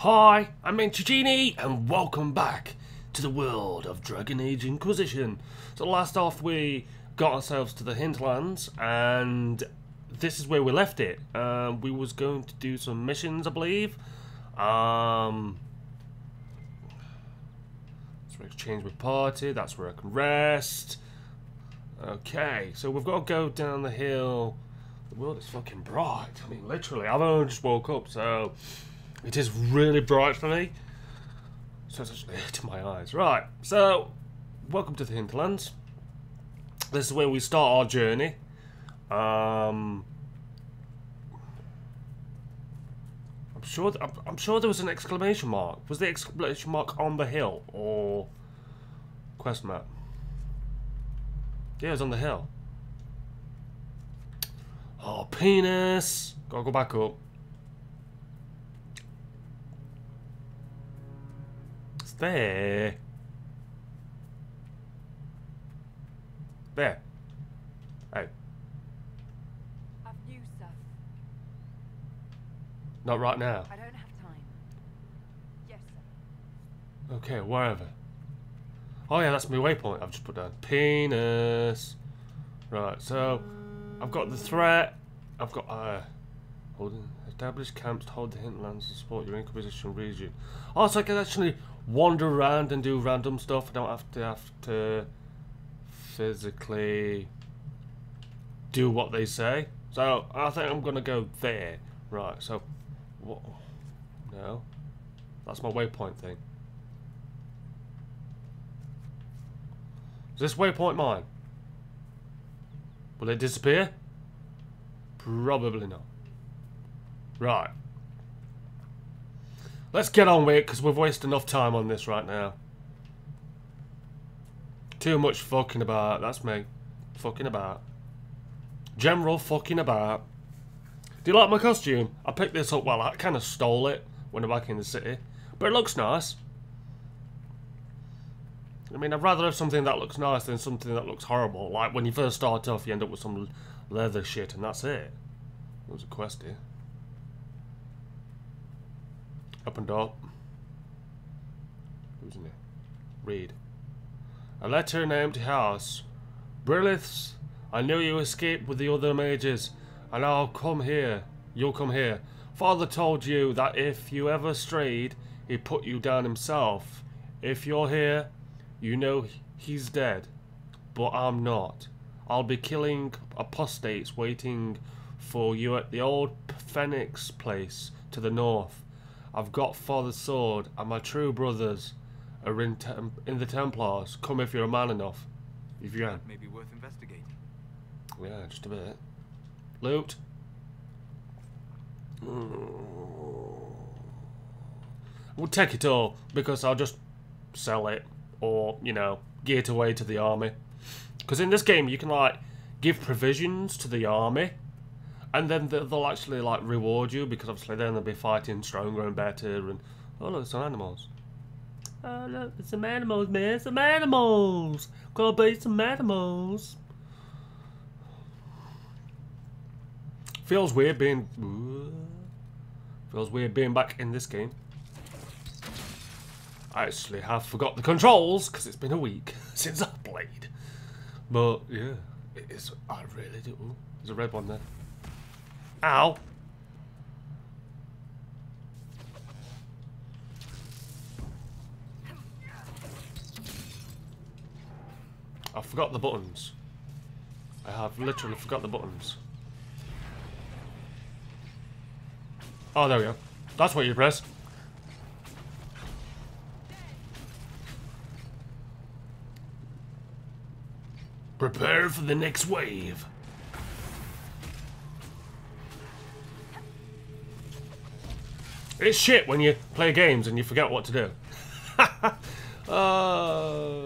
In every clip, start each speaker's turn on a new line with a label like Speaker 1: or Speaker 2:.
Speaker 1: Hi, I'm Jini, and welcome back to the world of Dragon Age Inquisition. So last off we got ourselves to the Hinterlands, and this is where we left it. Um, we was going to do some missions, I believe. Um, that's where I exchange with party, that's where I can rest. Okay, so we've got to go down the hill. The world is fucking bright. I mean, literally, I've only just woke up, so it is really bright for me. So it's actually to my eyes. Right, so welcome to the Hinterlands. This is where we start our journey. Um, I'm sure. I'm, I'm sure there was an exclamation mark. Was the exclamation mark on the hill or quest map? Yeah, it was on the hill. Oh, penis! Gotta go back up. There. There. Oh.
Speaker 2: I've you, sir.
Speaker 1: Not right now.
Speaker 2: I don't have time. Yes, sir.
Speaker 1: Okay, wherever. Oh yeah, that's my waypoint. I've just put down penis. Right, so I've got the threat. I've got uh, holding established camps to hold the hinterlands to support your inquisition region. Oh, so I can actually wander around and do random stuff. I don't have to have to physically do what they say. So I think I'm gonna go there. Right. So what? No, that's my waypoint thing. Is this waypoint mine? Will it disappear? Probably not. Right. Let's get on with it because we've wasted enough time on this right now. Too much fucking about. That's me. Fucking about. General fucking about. Do you like my costume? I picked this up, well, I kind of stole it when I'm back in the city. But it looks nice. I mean, I'd rather have something that looks nice than something that looks horrible. Like, when you first start off, you end up with some leather shit, and that's it. There was a quest here. Up and up. Who's in there? Read. A letter named house. Briliths, I knew you escaped with the other mages, and I'll come here. You'll come here. Father told you that if you ever strayed, he'd put you down himself. If you're here, you know he's dead. But I'm not. I'll be killing apostates waiting for you at the old Phoenix place to the north. I've got Father's sword, and my true brothers are in, in the Templars. Come if you're a man enough. If you can.
Speaker 3: Maybe worth investigating.
Speaker 1: Yeah, just a bit. Loot. We'll take it all, because I'll just sell it, or, you know, give it away to the army. Because in this game, you can, like, give provisions to the army, and then they'll actually, like, reward you, because obviously then they'll be fighting stronger and better, and, oh, look, some animals. Oh, look, there's some animals, man, some animals! Gotta beat some animals. Feels weird being... Feels weird being back in this game. I actually have forgot the controls, because it's been a week since I played. But, yeah, it is... I really do... Ooh, there's a red one there. Ow! I forgot the buttons. I have literally forgot the buttons. Oh, there we go. That's what you press. Prepare for the next wave. It's shit when you play games and you forget what to do. uh...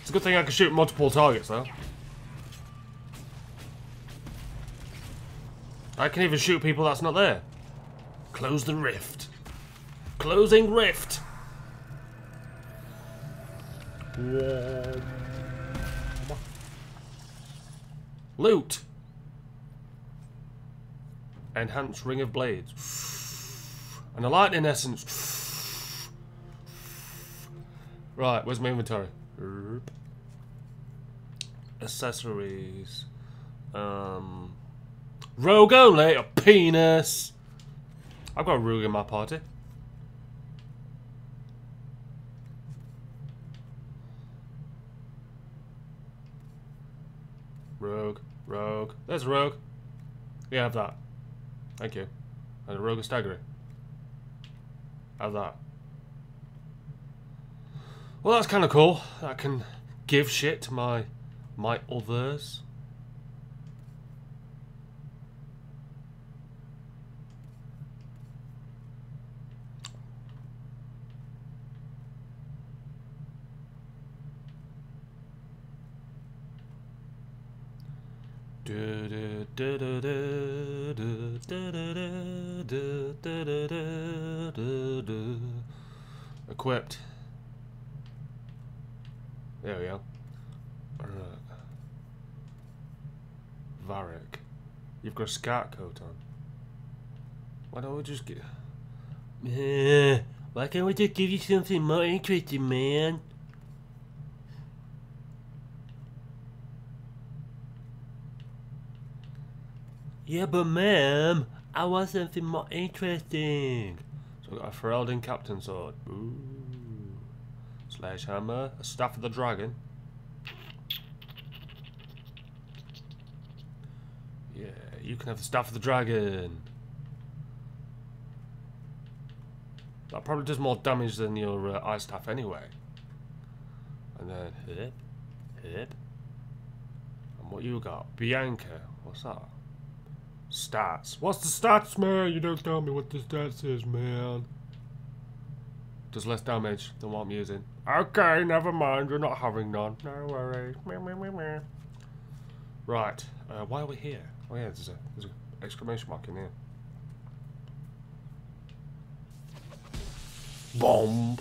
Speaker 1: It's a good thing I can shoot multiple targets, though. I can even shoot people that's not there. Close the rift. Closing rift. Loot! Enhanced Ring of Blades. And a lightning essence. Right, where's my inventory? Accessories. Um, rogue only, a penis. I've got a rogue in my party. Rogue. There's a rogue. Yeah, have that. Thank you. And a rogue is staggering. Have that. Well, that's kind of cool. I can give shit to my my others. Equipped. There we go. Varric. You've got a scat coat on. Why don't we just get... Why can't we just give you something more interesting, man? Yeah, but ma'am, I want something more interesting. So we got a Ferelden Captain Sword. Ooh. Sledgehammer, a Staff of the Dragon. Yeah, you can have the Staff of the Dragon. That probably does more damage than your uh, Ice Staff anyway. And then hip, hip. And what you got? Bianca. What's that? Stats. What's the stats, man? You don't tell me what the stats is, man. Does less damage than what I'm using. Okay, never mind. You're not having none. No worries. Right. Uh, why are we here? Oh yeah, there's a there's an exclamation mark in here. Bomb.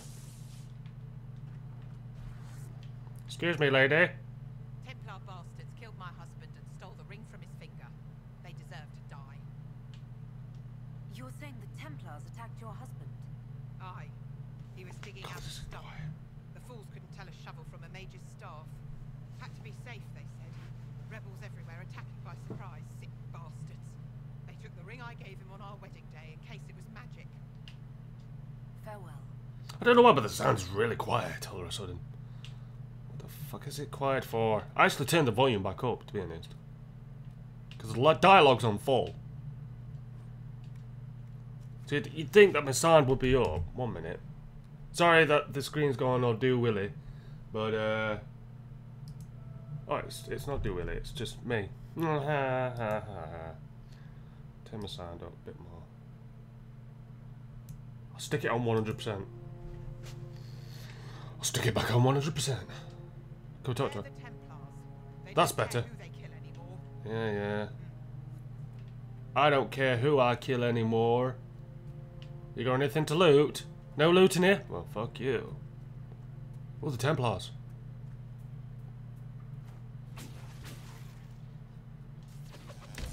Speaker 1: Excuse me, lady.
Speaker 2: Templar bastards killed my husband and stole the ring from his finger. They deserve to die.
Speaker 3: You're saying the Templars attacked your husband?
Speaker 2: Aye. He was digging out a
Speaker 1: this quiet.
Speaker 2: The fools couldn't tell a shovel from a major's staff. Had to be safe, they said. Rebels everywhere attacking by surprise, sick bastards. They took the ring I gave him on our wedding day in case it was magic.
Speaker 3: Farewell.
Speaker 1: I don't know why, but the sound's really quiet all of a sudden. What the fuck is it quiet for? I actually turned the volume back up, to be honest. Because the li- dialogue's on full. So you'd, think that my sound would be up. One minute. Sorry that the screen's going all do willy, but uh. Oh, it's, it's not do willy, it's just me. Turn my sound up a bit more. I'll stick it on 100%. I'll stick it back on 100%. Go talk to her. That's better. Yeah, yeah. I don't care who I kill anymore. You got anything to loot? No loot in here? Well, fuck you. Oh, the Templars.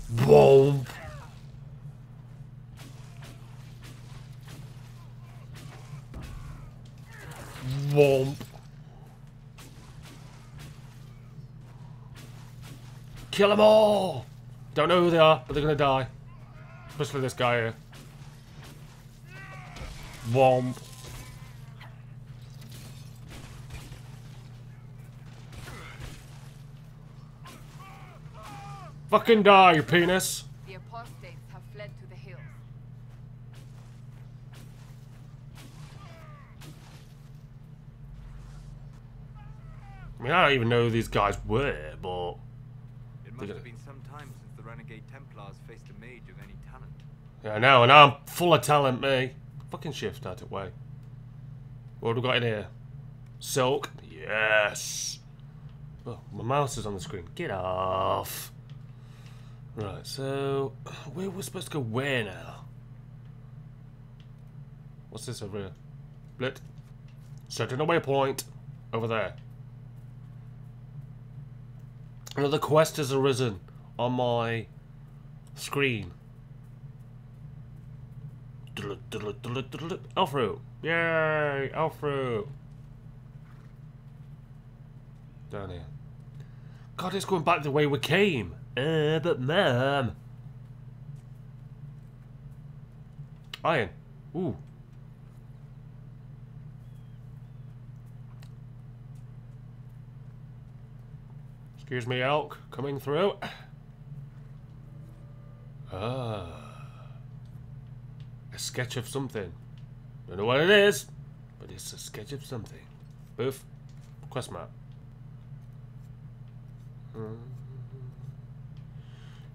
Speaker 1: Boom. Womp. Kill them all! Don't know who they are, but they're gonna die. Especially this guy here. Womp. Fucking die, you penis!
Speaker 4: The apostates have fled to the hills.
Speaker 1: I mean, I don't even know who these guys were, but...
Speaker 5: It must have been some time since the renegade Templars faced a mage of any talent.
Speaker 1: Yeah, I know, and I'm full of talent, me. Fucking shift out of way. What have we got in here? Silk? Yes! Oh, my mouse is on the screen. Get off! Right, so... Where we're supposed to go where now? What's this over here? Blit. Setting a waypoint. Over there. Another quest has arisen. on my screen. Elfroot. Yay! Elfroot. Down here. God, it's going back the way we came. Uh, but mum. Iron. Ooh. Excuse me, elk. Coming through. Ah. A sketch of something. Don't know what it is, but it's a sketch of something. Boof. Quest map.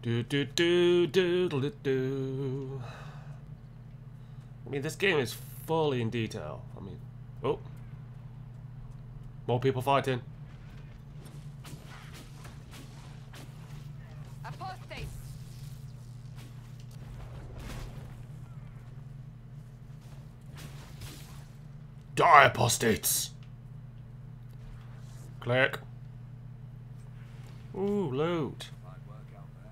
Speaker 1: Do do do do do do. I mean, this game is fully in detail. I mean, oh, more people fighting.
Speaker 4: Apostate!
Speaker 1: Die, apostates! Click. Ooh, loot.
Speaker 5: Fine work out there.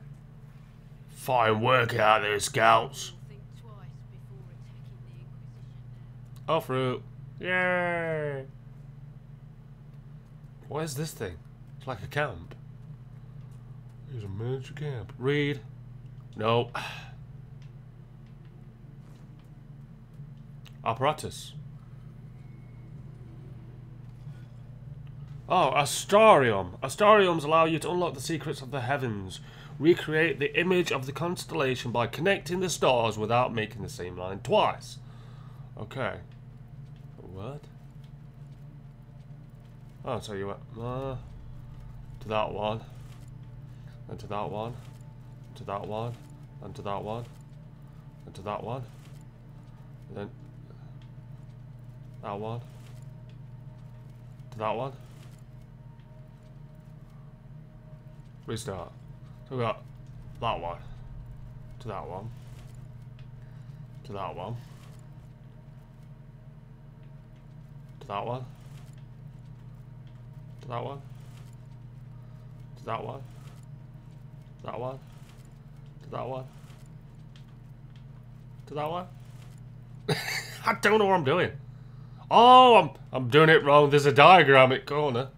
Speaker 1: Fine work out there, scouts.
Speaker 3: Oh, Think twice before attacking the Inquisition.
Speaker 1: Off route. Yay! What is this thing? It's like a camp. It's a miniature camp. Read. No. Apparatus. Oh, Astrarium. Astrariums allow you to unlock the secrets of the heavens. Recreate the image of the constellation by connecting the stars without making the same line twice. Okay. What? Oh, I'll tell you what. Uh, to that one. And to that one. To that one. And to that one. And to that one. And then that one. To that one. Restart. So we got that one. To that one. To that one. To that one. To that one. To that one. To that one. To that one. To that one. I don't know what I'm doing. Oh, I'm I'm doing it wrong. There's a diagram at corner.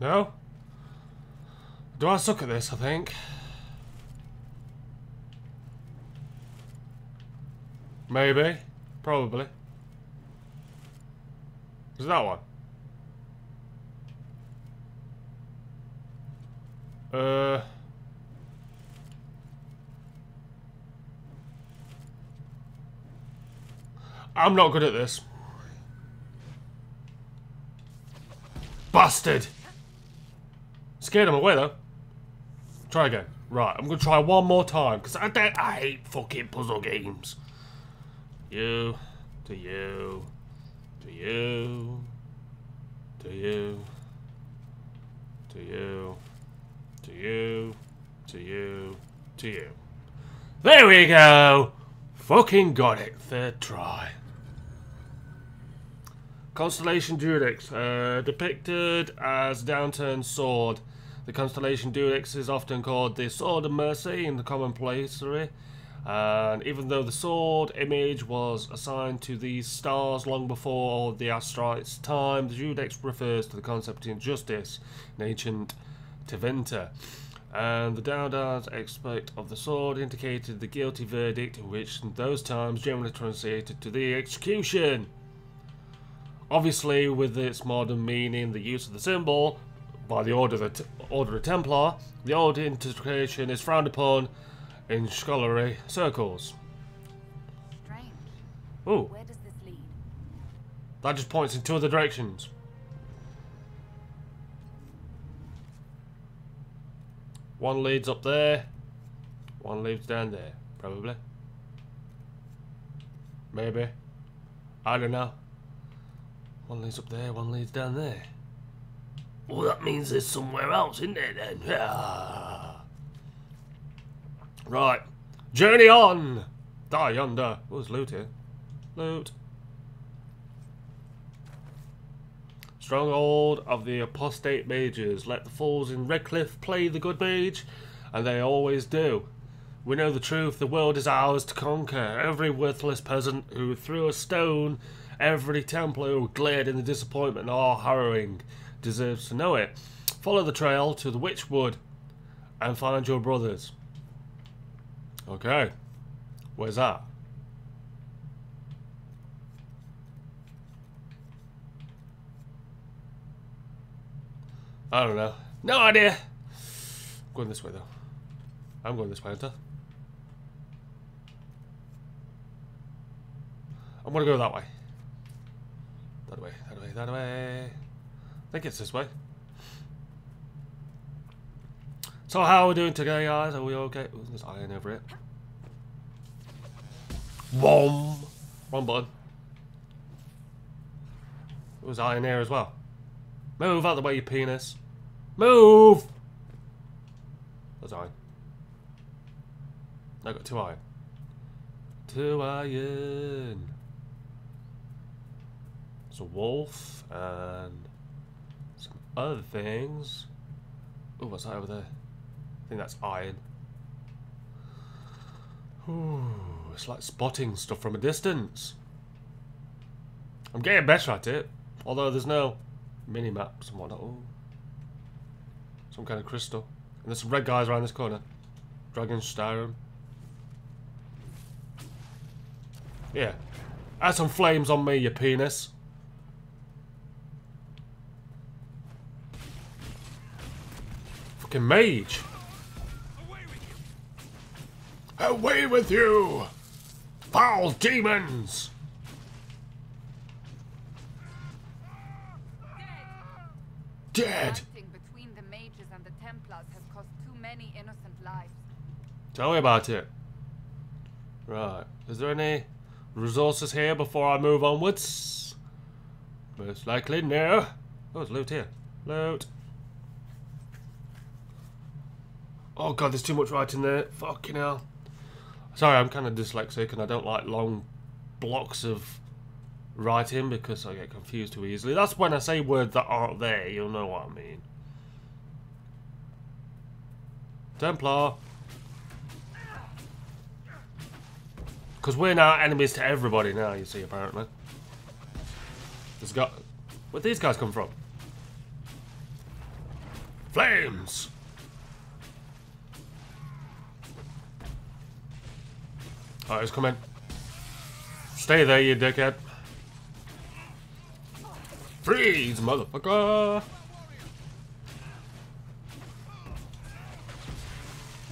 Speaker 1: No? Do I suck at this, I think? Maybe. Probably. Is that one? Uh... I'm not good at this. Bastard! Scared him away though. Try again. Right, I'm gonna try one more time because I I hate fucking puzzle games. You, to you, to you, to you, to you, to you, to you, to you. There we go. Fucking got it. Third try. Constellation Judex, uh, depicted as downturn sword. The constellation Judex is often called the Sword of Mercy in the commonplacery, and even though the sword image was assigned to these stars long before the Astrite's time, the Judex refers to the concept of injustice in ancient Tevinter. And the Daudar's aspect of the sword indicated the guilty verdict, which in those times generally translated to the execution. Obviously, with its modern meaning, the use of the symbol by the Order of, the Order of Templar, the old integration is frowned upon in scholarly circles.
Speaker 3: Strange.
Speaker 1: Ooh,
Speaker 3: Where does this lead?
Speaker 1: that just points in two other directions. One leads up there, one leads down there, probably. Maybe. I don't know. One leads up there, one leads down there. Well, that means there's somewhere else, isn't it, then? Right. Journey on! Die yonder. Oh, there's loot here. Loot. Stronghold of the apostate mages. Let the fools in Redcliffe play the good mage, and they always do. We know the truth, the world is ours to conquer. Every worthless peasant who threw a stone, every Templar who glared in the disappointment or harrowing, deserves to know it. Follow the trail to the Witchwood and find your brothers. Okay. Where's that? I don't know. No idea. I'm going this way though. I'm going this way, aren't I? I'm gonna go that way. That way, that way, that way. I think it's this way. So how are we doing today, guys? Are we okay? Ooh, there's iron over it. Wom! Wrong button. There's iron here as well. Move out the way, penis. Move! There's iron. I got two iron. Two iron. There's a wolf and other things. Oh, what's that over there? I think that's iron. Ooh, it's like spotting stuff from a distance. I'm getting better at it, although there's no mini maps and whatnot. Ooh. Some kind of crystal. And there's some red guys around this corner. Dragon Stone. Yeah. Add some flames on me, you penis. Fucking mage. Away with you! Foul demons! Dead!
Speaker 4: Fighting between the mages and the Templars has cost too many innocent lives.
Speaker 1: Tell me about it. Right. Is there any resources here before I move onwards? Most likely no. Oh, there's loot here. Loot. Oh god, there's too much writing there. Fucking hell. Sorry, I'm kind of dyslexic and I don't like long blocks of writing because I get confused too easily. That's when I say words that aren't there, you'll know what I mean. Templar. Because we're now enemies to everybody now, you see, apparently. There's got... Where'd these guys come from? Flames! Oh, he's coming. Stay there, you dickhead. Freeze, motherfucker!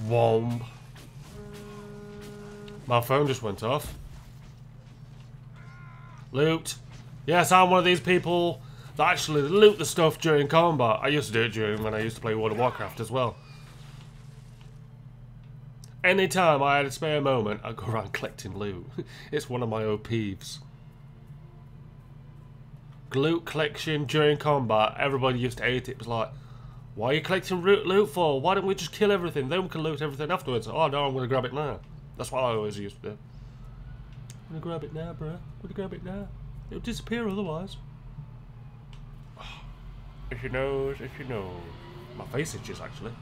Speaker 1: Womb. My phone just went off. Loot. Yes, I'm one of these people that actually loot the stuff during combat. I used to do it during when I used to play World of Warcraft as well. Anytime I had a spare moment, I'd go around collecting loot. it's one of my old peeves. Loot collection during combat, everybody used to hate it. It was like, why are you collecting loot for? Why don't we just kill everything? Then we can loot everything afterwards. Oh no, I'm going to grab it now. That's what I always used to do. I'm going to grab it now, bro. I'm going to grab it now. It'll disappear otherwise. If you knows, if you know. My face itches, actually.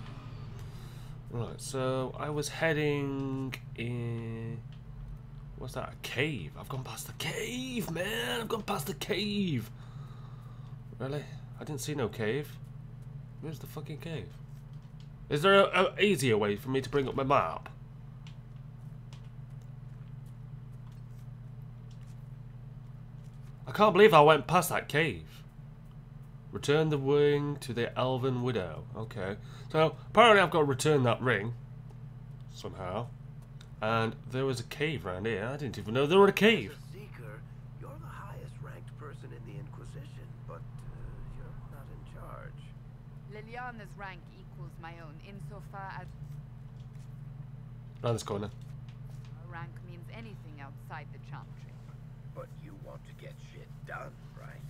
Speaker 1: Right, so I was heading in... What's that? A cave? I've gone past the cave, man! I've gone past the cave! Really? I didn't see no cave. Where's the fucking cave? Is there a, easier way for me to bring up my map? I can't believe I went past that cave. Return the ring to the Elven Widow. Okay. So, apparently I've got to return that ring. Somehow. And there was a cave around here. I didn't even know there was a cave.
Speaker 6: As a seeker, you're the highest ranked person in the Inquisition, but uh, you're not in charge.
Speaker 4: Leliana's rank equals my own insofar as
Speaker 1: Around this corner.
Speaker 4: her rank means anything outside the Chantry.
Speaker 6: But you want to get shit done, right?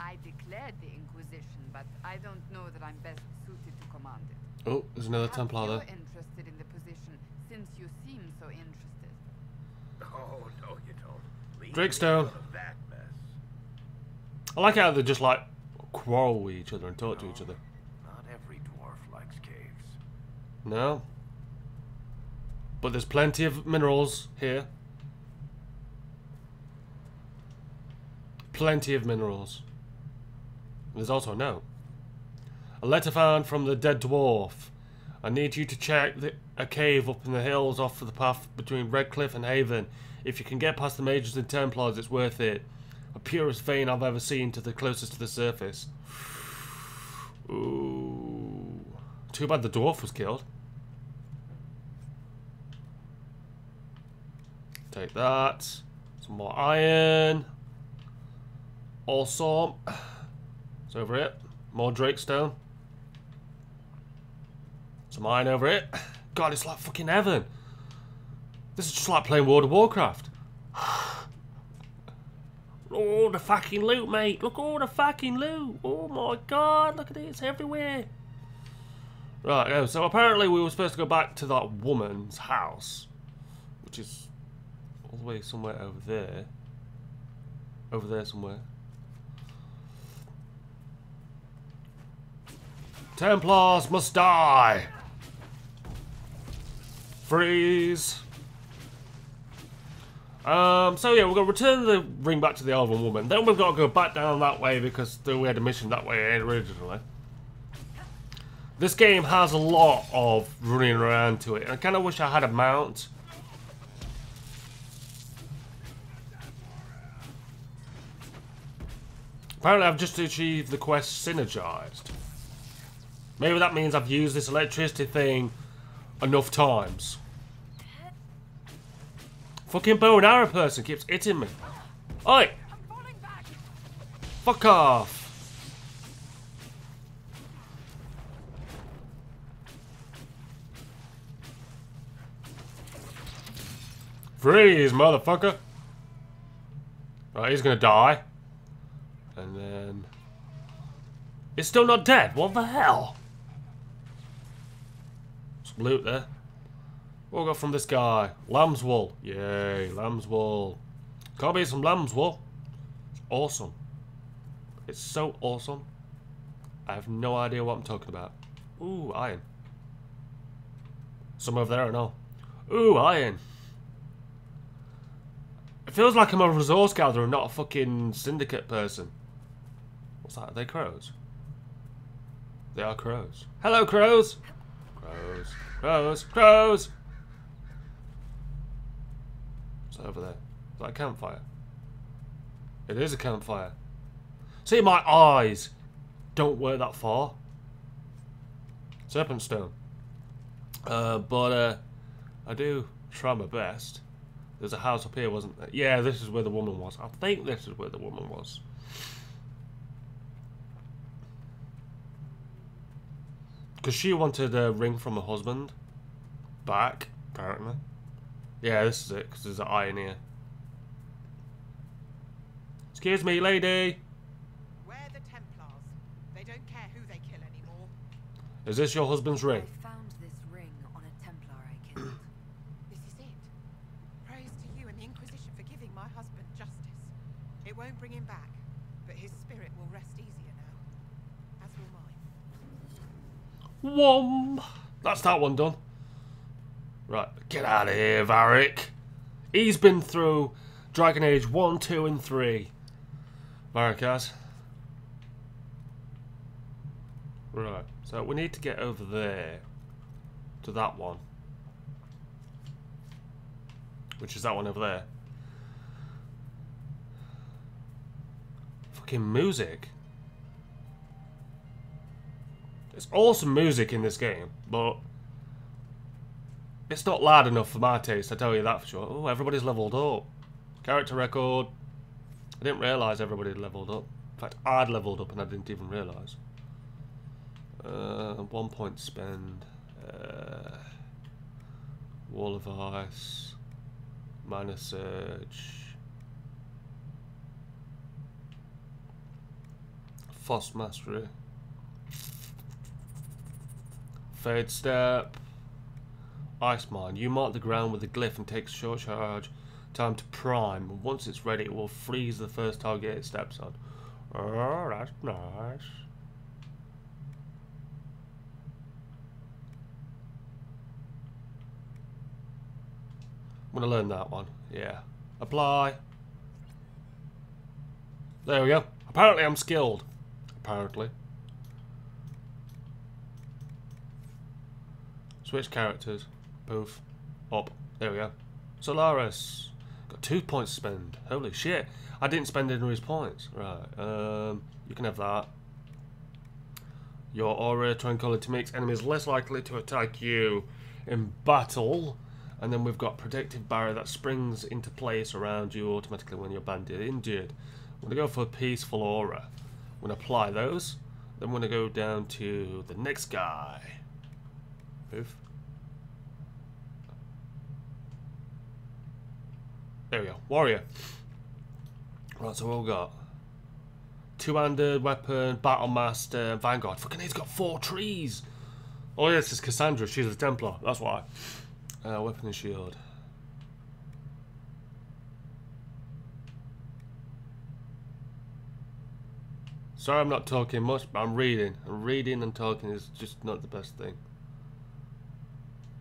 Speaker 4: I declared the Inquisition position, but I don't know that I'm best suited to command it.
Speaker 1: Oh, there's another
Speaker 4: Perhaps
Speaker 1: Templar
Speaker 4: you're
Speaker 1: there.
Speaker 4: interested in the position, since you seem so interested.
Speaker 6: Oh, no, you don't. Leave
Speaker 1: Drakestone.
Speaker 6: me out of that mess.
Speaker 1: I like how they just like quarrel with each other and talk to each other.
Speaker 6: Not every dwarf likes caves.
Speaker 1: No. But there's plenty of minerals here. Plenty of minerals. There's also a note. A letter found from the dead dwarf. I need you to check the, a cave up in the hills off the path between Redcliffe and Haven. If you can get past the Majors and Templars, it's worth it. A purest vein I've ever seen to the closest to the surface. Ooh. Too bad the dwarf was killed. Take that. Some more iron. Awesome. It's over it. More Drakestone. Some iron over it. God, it's like fucking heaven. This is just like playing World of Warcraft. Oh, the fucking loot, mate. Look all the fucking loot. Oh my god, look at it. It's everywhere. Right, oh, so apparently we were supposed to go back to that woman's house. Which is all the way somewhere over there. Over there somewhere. Templars must die! Freeze! Um, so yeah, we're going to return the ring back to the Elven Woman. Then we've got to go back down that way because we had a mission that way originally. This game has a lot of running around to it. I kind of wish I had a mount. Apparently I've just achieved the quest synergized. Maybe that means I've used this electricity thing enough times. Fucking bow and arrow person keeps hitting me. Oi! Fuck off! Freeze, motherfucker! Right, he's gonna die. And then... It's still not dead. What the hell? Some loot there. What we got from this guy? Lamb's wool. Yay, lamb's wool. Can't some lamb's wool. Awesome. It's so awesome. I have no idea what I'm talking about. Ooh, iron. Some over there, I know. Ooh, iron. It feels like I'm a resource gatherer, not a fucking syndicate person. What's that? Are they crows? They are crows. Hello, crows! Crows, crows, crows! What's over there? Is that a campfire? It is a campfire. See, my eyes don't work that far. Serpent stone. Uh, but, uh, I do try my best. There's a house up here, wasn't there? Yeah, this is where the woman was. I think this is where the woman was. Because she wanted a ring from her husband. Back, apparently. Yeah, this is it, because there's an iron here. Excuse me, lady.
Speaker 2: Where the Templars? They don't care who they kill anymore.
Speaker 1: Is this your husband's ring
Speaker 3: on a Templar I killed.
Speaker 2: This is it. Praise to you and the Inquisition for giving my husband justice. It won't bring him back, but his spirit will rest easier now. As will mine.
Speaker 1: Whom. That's that one done. Right, get out of here, Varric. He's been through Dragon Age 1, 2, and 3. Varric has. Right, so we need to get over there. To that one. Which is that one over there. Fucking music. It's awesome music in this game, but it's not loud enough for my taste, I tell you that for sure. Oh, everybody's leveled up. Character record. I didn't realise everybody had leveled up. In fact, I'd leveled up and I didn't even realise. Uh, one point spend. Uh, Wall of Ice. Minor Surge. Frost Mastery. Fade Step. Ice Mine. You mark the ground with a glyph and takes short charge. Time to prime. Once it's ready, it will freeze the first target it steps on. Oh, that's nice. I'm gonna learn that one. Yeah. Apply. There we go. Apparently I'm skilled. Apparently. Switch characters. Poof. Up. There we go. Solaris. Got two points to spend. Holy shit. I didn't spend any of his points. Right. Um, you can have that. Your aura tricolor to make enemies less likely to attack you in battle. And then we've got protective barrier that springs into place around you automatically when you're banded injured. I'm going to go for peaceful aura. I'm going to apply those. Then I'm going to go down to the next guy. Move. There we go. Warrior. Right, so what we got? Two-handed weapon, battle master, vanguard. Fucking he's got four trees. Oh yes, it's Cassandra. She's a Templar. That's why. Uh, weapon and shield. Sorry I'm not talking much, but I'm reading. And reading and talking is just not the best thing.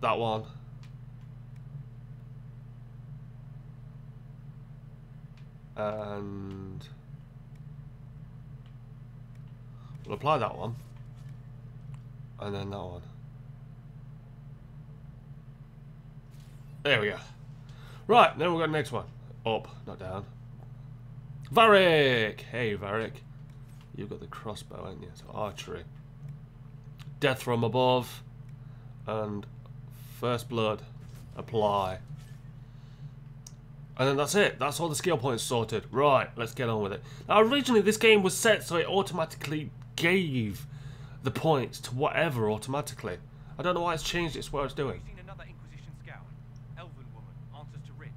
Speaker 1: That one. And... We'll apply that one. And then that one. There we go. Right, then we've got the next one. Up, not down. Varric! Hey, Varric. You've got the crossbow, haven't you? So archery. Death from above. And first blood. Apply. And then that's it. That's all the skill points sorted. Right, let's get on with it. Now, originally this game was set so it automatically gave the points to whatever automatically. I don't know why it's changed it's what it's doing.
Speaker 7: Seen another Inquisition scout. Elven woman, answers to writs.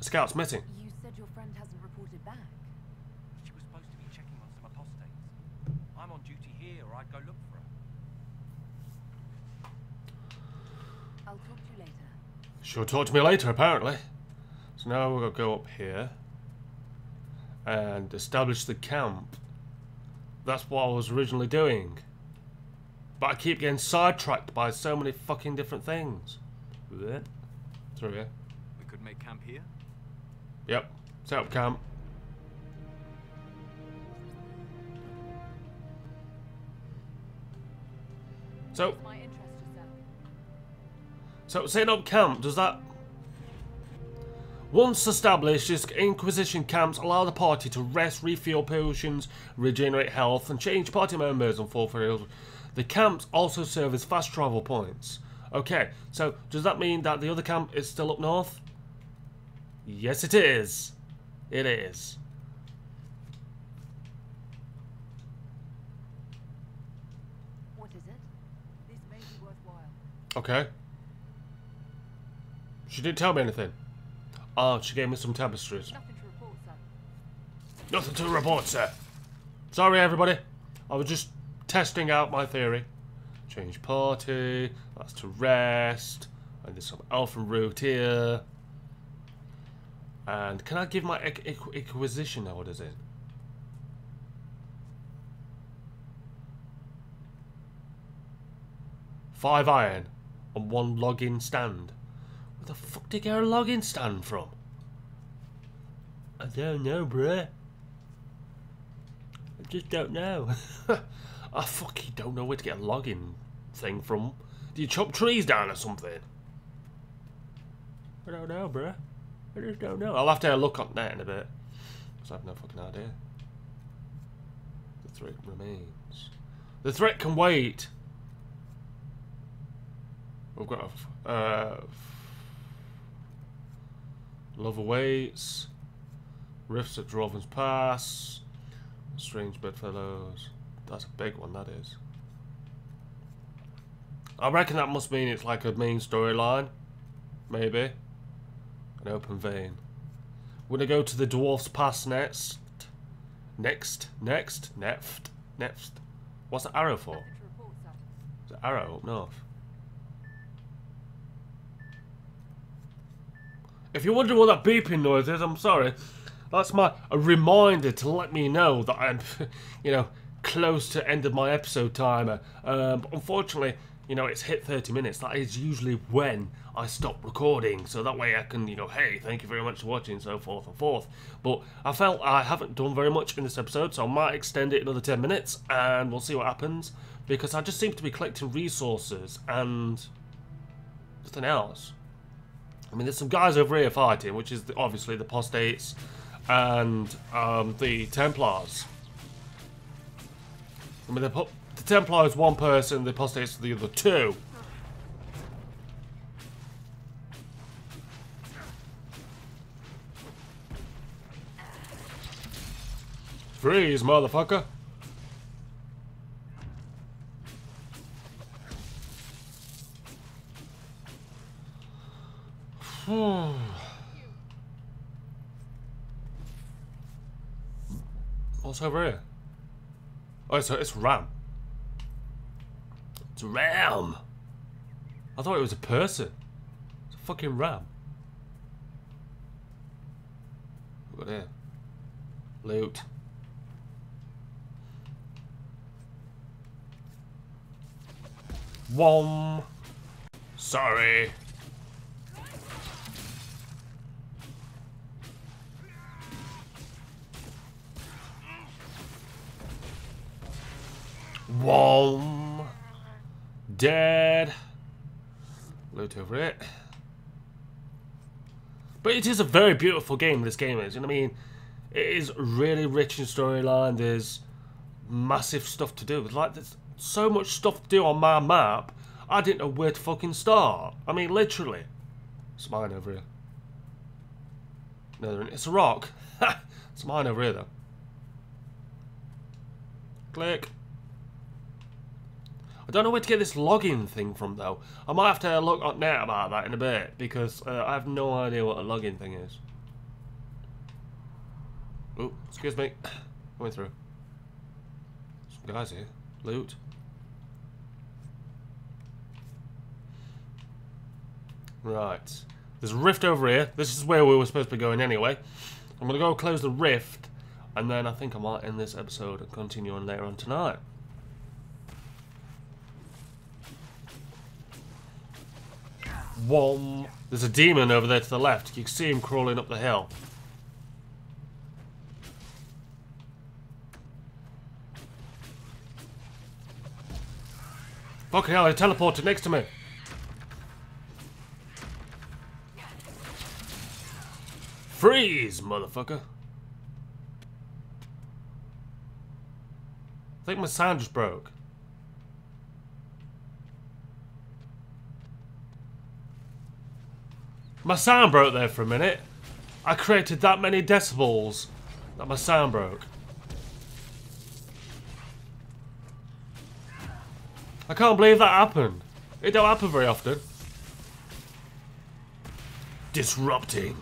Speaker 1: Scout's missing.
Speaker 3: You said your friend hasn't reported back.
Speaker 7: She was supposed to be checking on some apostates. I'm on duty here, or I'd go look for her.
Speaker 3: I'll talk to you later.
Speaker 1: She'll talk to me later, apparently. So now we're going to go up here and establish the camp. That's what I was originally doing. But I keep getting sidetracked by so many fucking different things. Blech. Through here.
Speaker 5: We could make camp here.
Speaker 1: Yep. Set up camp. So,
Speaker 4: My.
Speaker 1: So setting up camp, does that... Once established, this Inquisition camps allow the party to rest, refuel potions, regenerate health, and change party members and fulfill. The camps also serve as fast travel points. Okay, so does that mean that the other camp is still up north? Yes, it is. It is.
Speaker 3: What is it?
Speaker 4: This may be worthwhile.
Speaker 1: Okay. She didn't tell me anything. Oh, she gave me some tapestries.
Speaker 4: Nothing to report, sir.
Speaker 1: Nothing to report, sir. Sorry, everybody. I was just testing out my theory. Change party. That's to rest. And there's some elfroot here. And can I give my requisition orders in? Five iron and one login stand. Where the fuck did a login stand from? I don't know, bruh. I just don't know. I fucking don't know where to get a login thing from. Do you chop trees down or something? I don't know, bruh. I just don't know. I'll have to look on that in a bit. Because I have no fucking idea. The threat remains. The threat can wait. We've got a uh, Love awaits. Rifts at Droven's Pass. Strange bedfellows. That's a big one, that is. I reckon that must mean it's like a main storyline. Maybe. An open vein. We're gonna go to the Dwarf's Pass next. Next, next, next, next. What's the arrow for?
Speaker 4: To.
Speaker 1: The arrow up north. If you're wondering what that beeping noise is, I'm sorry. That's my a reminder to let me know that I'm, you know, close to end of my episode timer. Um, but unfortunately, you know, it's hit 30 minutes. That is usually when I stop recording, so that way I can, you know, hey, thank you very much for watching, so forth and forth. But I felt I haven't done very much in this episode, so I might extend it another 10 minutes, and we'll see what happens. Because I just seem to be collecting resources and nothing else. I mean, there's some guys over here fighting, which is the, obviously the Apostates and um, the Templars. I mean, the, the Templars one person, the Apostates the other two. Freeze, motherfucker! Hmm. What's over here? Oh, it's, it's Ram. It's Ram! I thought it was a person. It's a fucking Ram. What here? Loot. Wom. Sorry. Wom. Dead. Loot over it. But it is a very beautiful game, this game is. You know what I mean? It is really rich in storyline. There's massive stuff to do. It's Like, there's so much stuff to do on my map. I didn't know where to fucking start. I mean, literally. It's mine over here. No, it's a rock. it's mine over here, though. Click. I don't know where to get this login thing from, though. I might have to look on net about that in a bit, because uh, I have no idea what a login thing is. Oh, excuse me. Going through. Some guys here. Loot. Right. There's a rift over here. This is where we were supposed to be going anyway. I'm going to go close the rift, and then I think I might end this episode and continue on later on tonight. One. There's a demon over there to the left. You can see him crawling up the hill. Fucking hell, he teleported next to me. Freeze, motherfucker. I think my sound just broke. My sound broke there for a minute. I created that many decibels that my sound broke. I can't believe that happened. It don't happen very often. Disrupting.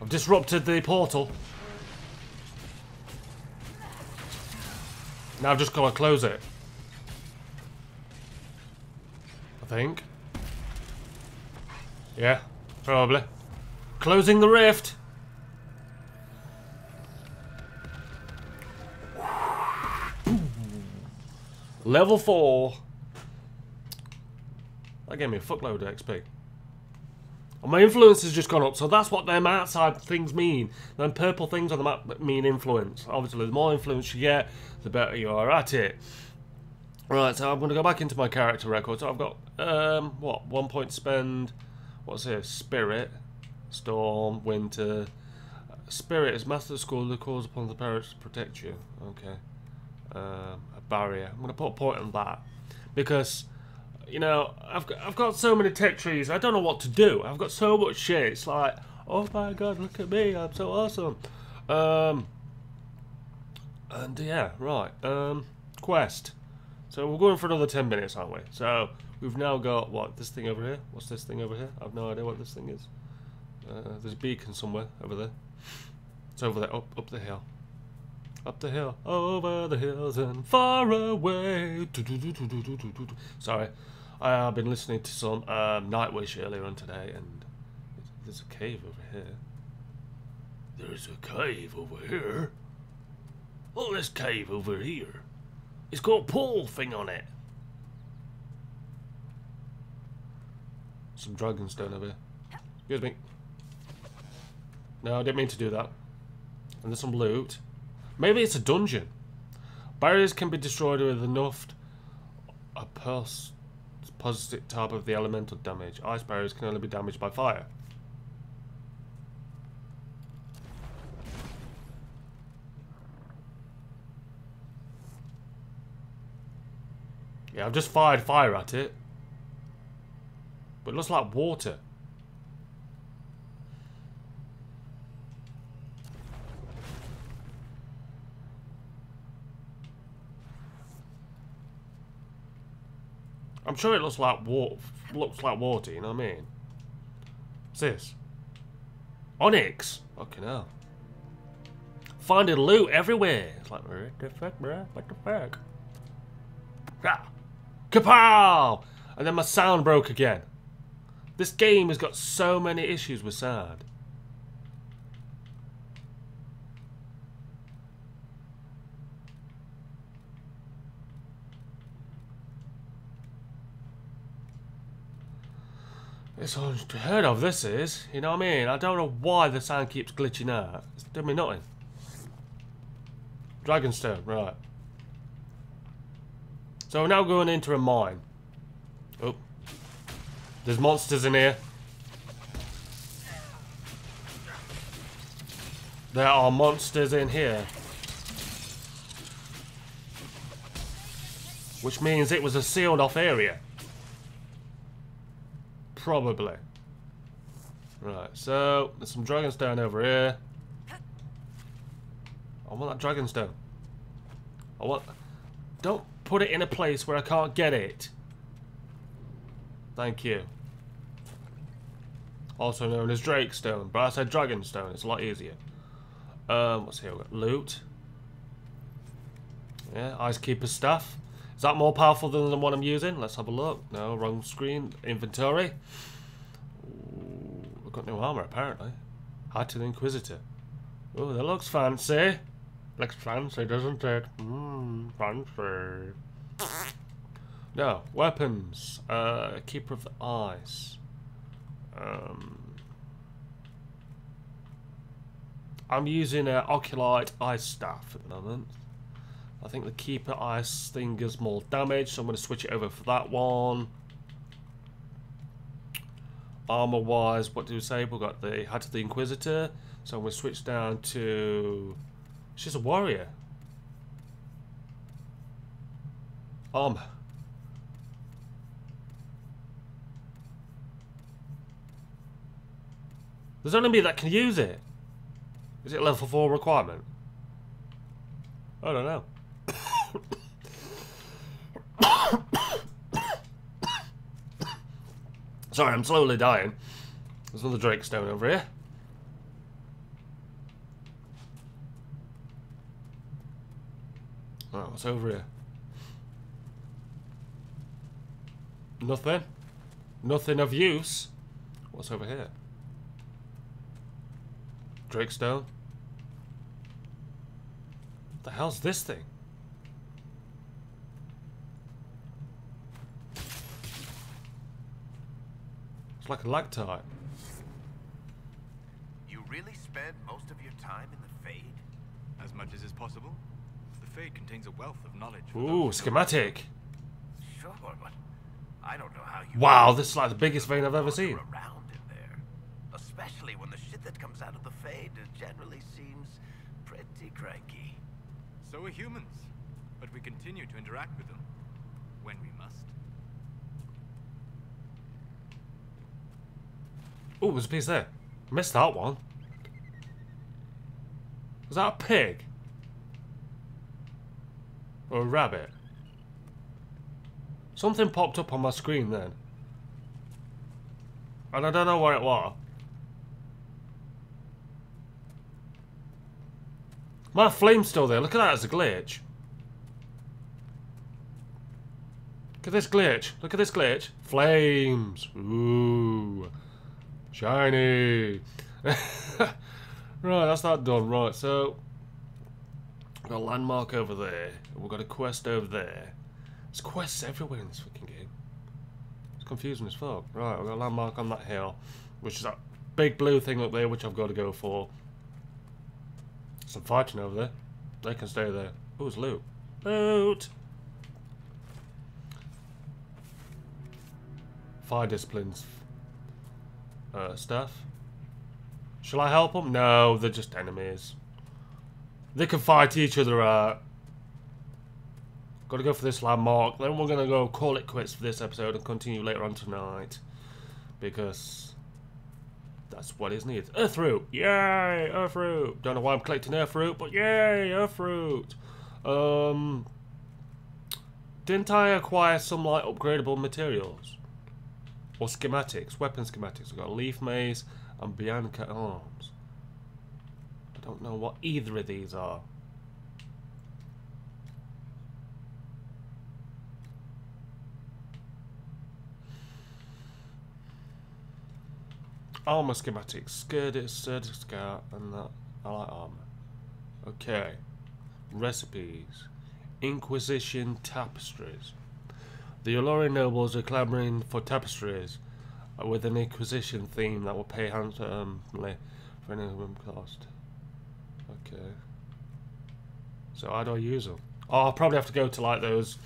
Speaker 1: I've disrupted the portal. Now I've just got to close it. I think. Yeah, probably. Closing the rift. Level 4. That gave me a fuckload of XP. And my influence has just gone up, so that's what them outside things mean. Them purple things on the map mean influence. Obviously, the more influence you get, the better you are at it. Right, so I'm going to go back into my character record. So I've got, um, what, one point spend. What's here? Spirit, Storm, Winter. Spirit is Master School that calls upon the parents to protect you. Okay. Um, a barrier. I'm going to put a point on that. Because you know, I've got, I've got so many tech trees, I don't know what to do. I've got so much shit. It's like, oh my god, look at me, I'm so awesome. Um, and yeah, right. Um, quest. So we're going for another 10 minutes, aren't we? So we've now got, what, this thing over here? What's this thing over here? I've no idea what this thing is. Uh, there's a beacon somewhere over there. It's over there, up up the hill. Up the hill, over the hills and far away. Do-do-do-do-do-do-do-do. Sorry, I have been listening to some um, Nightwish earlier on today, and there's a cave over here. There's a cave over here. Oh, this cave over here. It's got a pole thing on it. Some dragonstone over here. Excuse me. No, I didn't mean to do that. And there's some loot. Maybe it's a dungeon. Barriers can be destroyed with enough a pulse positive type of the elemental damage. Ice barriers can only be damaged by fire. Yeah, I've just fired fire at it. But it looks like water. I'm sure it looks like water. Looks like water. You know what I mean? What's this? Onyx. Fucking hell. Finding loot everywhere. It's like what the fuck, bro? What the fuck? Ah. Kapow! And then my sound broke again. This game has got so many issues with sound. It's unheard of, this is. You know what I mean? I don't know why the sound keeps glitching out. It's doing me nothing. Dragonstone, right. So we're now going into a mine. Oh. There's monsters in here. There are monsters in here. Which means it was a sealed off area. Probably. Right, so there's some dragonstone over here. I want that dragonstone. I want... Don't put it in a place where I can't get it. Thank you. Also known as Drake Stone, but I said Dragon Stone. it's a lot easier. Um, what's here? loot. Yeah, Icekeeper stuff. Is that more powerful than the one I'm using? Let's have a look. No, wrong screen. Inventory. Ooh, I've got no armor apparently. Hat to the Inquisitor. Oh, that looks fancy. Looks fancy, doesn't it? Mmm, fancy. No, weapons. Uh, Keeper of the Ice. Um, I'm using an Oculite Ice Staff at the moment. I think the Keeper Ice thing does more damage, so I'm going to switch it over for that one. Armor wise, what do we say? We've got the Hat of the Inquisitor, so I'm going to switch down to. She's a warrior. Armor. There's only me that can use it. Is it level 4 requirement? I don't know. Sorry, I'm slowly dying. There's another Drake stone over here. Oh, what's over here? Nothing. Nothing of use. What's over here? Drakestone. What the hell's this thing? It's like a lactite.
Speaker 6: You really spend most of your time in the Fade?
Speaker 5: As much as is possible. The Fade contains a wealth of knowledge.
Speaker 1: Ooh,
Speaker 5: those who know
Speaker 1: schematic.
Speaker 6: Sure, but I don't know how you.
Speaker 1: Wow, this is like the biggest vein I've ever seen.
Speaker 6: Around in there, especially when the shit that comes out of the Fade generally seems pretty cranky.
Speaker 5: So are humans. But we continue to interact with them. When we must.
Speaker 1: Oh, there's a piece there. Missed that one. Was that a pig? Or a rabbit? Something popped up on my screen then. And I don't know where it was. My flame's still there. Look at that as a glitch. Look at this glitch. Look at this glitch. Flames. Ooh. Shiny. right, that's not done. Right, so Got a landmark over there. We've got a quest over there. There's quests everywhere in this fucking game. It's confusing as fuck. Right, we've got a landmark on that hill. Which is that big blue thing up there, which I've got to go for. Some fighting over there. They can stay there. Oh, it's loot. Loot! Fire disciplines. Uh, stuff. Shall I help them? No, they're just enemies. They can fight each other out. Gotta go for this landmark. Then we're gonna go call it quits for this episode and continue later on tonight. Because that's what is needed. Elfroot! Yay! Elfroot! Don't know why I'm collecting elfroot, but yay! Elfroot! Um didn't I acquire some like upgradable materials? Or schematics, weapon schematics. I've got leaf maze and Bianca arms. I don't know what either of these are. Armor schematics, skirt, sturdy scout, and that. I like armor. Okay. Recipes. Inquisition tapestries. The Orlesian nobles are clamouring for tapestries with an Inquisition theme that will pay handsomely for any room cost. Okay. So how do I use them? Oh, I'll probably have to go to like those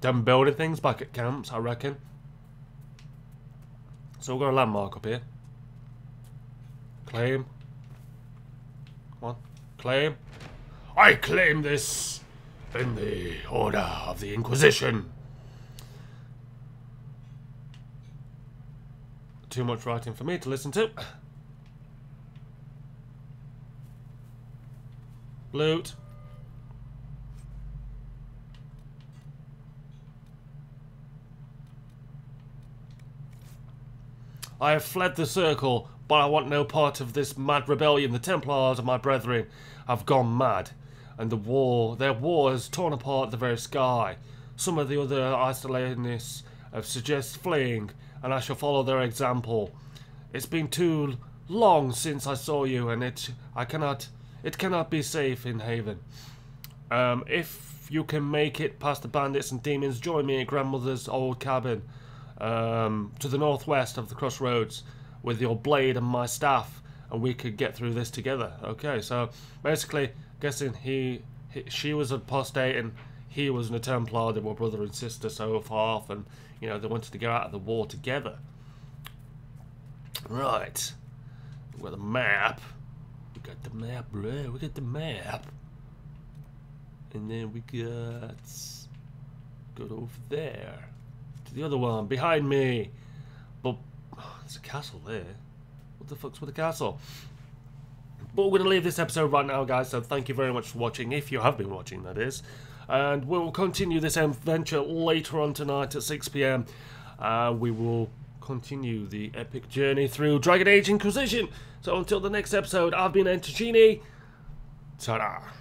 Speaker 1: them building things back at camps, I reckon. So we've got a landmark up here. Claim. Come on. Claim. I claim this in the order of the Inquisition. Too much writing for me to listen to. Loot. I have fled the circle, but I want no part of this mad rebellion. The Templars of my brethren have gone mad, and the war, their war has torn apart the very sky. Some of the other isolationists have suggested fleeing, and I shall follow their example. It's been too long since I saw you, and it I cannot it cannot be safe in Haven. Um, if you can make it past the bandits and demons, join me at grandmother's old cabin um, to the northwest of the crossroads with your blade and my staff, and we could get through this together. Okay, so basically, guessing he, he she was a apostate and he was an Templar. They were brother and sister so far off, and you know they wanted to go out of the war together. Right, got the map. Got the map, bro. We got the map, and then we got go over there to the other one behind me. But oh, there's a castle there. What the fuck's with the castle? But we're going to leave this episode right now, guys. So thank you very much for watching, if you have been watching, that is. And we'll continue this adventure later on tonight at 6 p.m. Uh, we will continue the epic journey through Dragon Age Inquisition. So until the next episode, I've been EnchaJini. Ta-da.